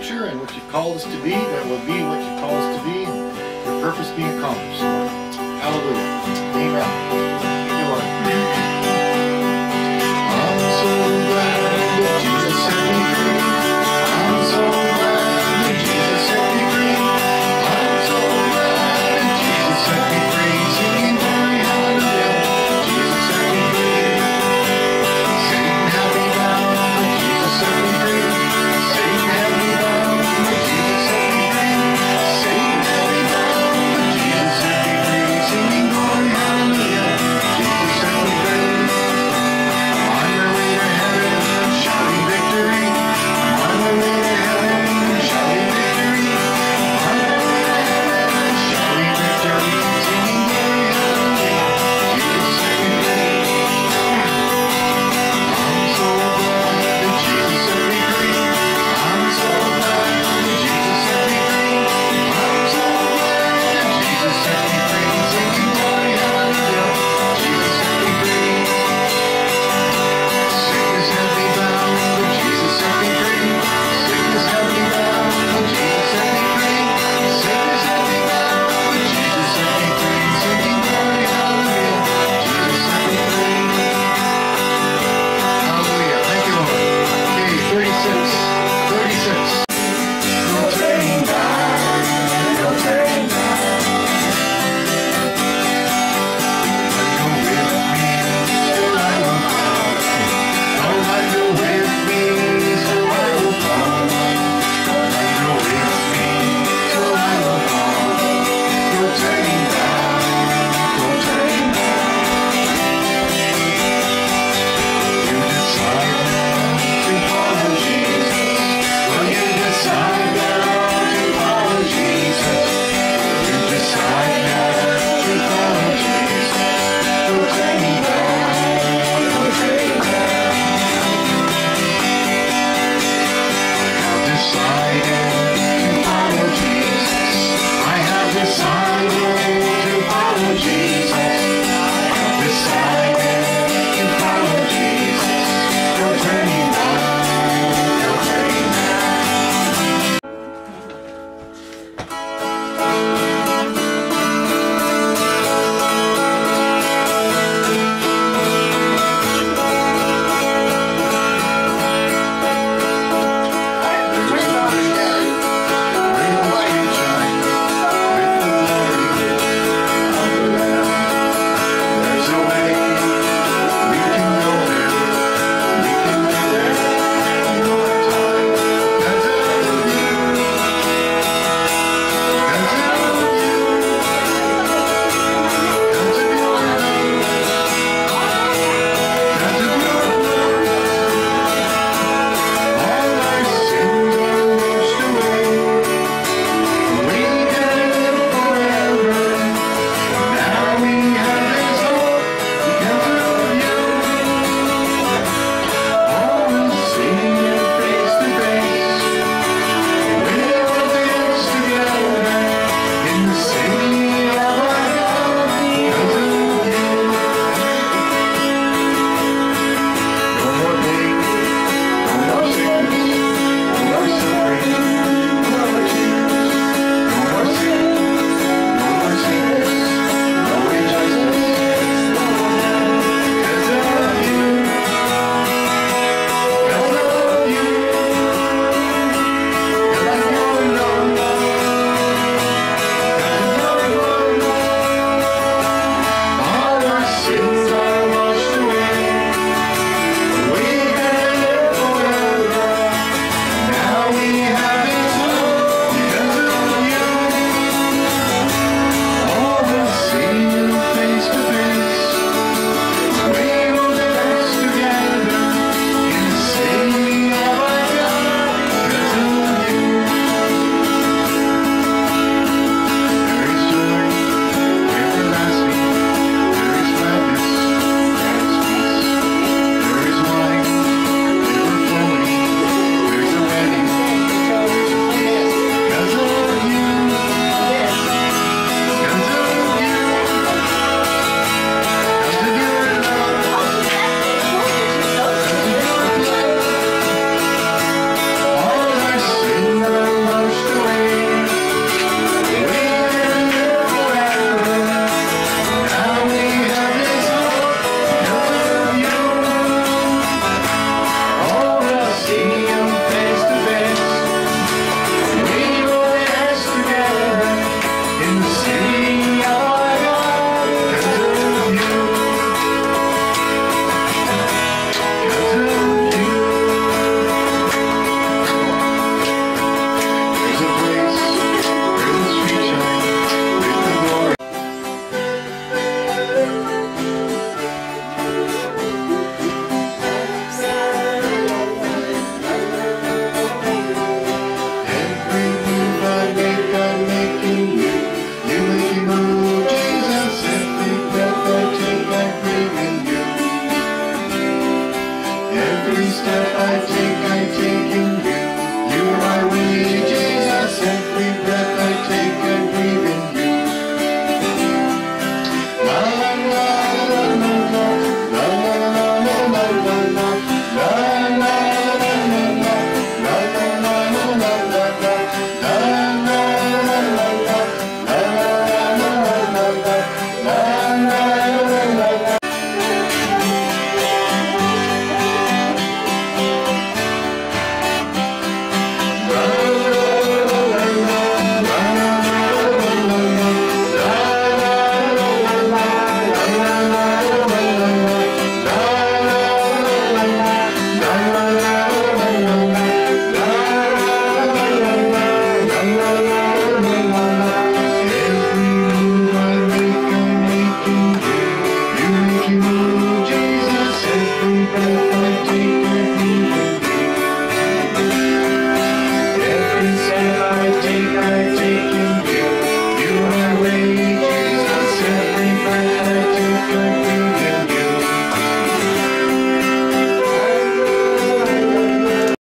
future and what you've called us to be, that will be what you call us to be, and your purpose being accomplished. Hallelujah. Amen.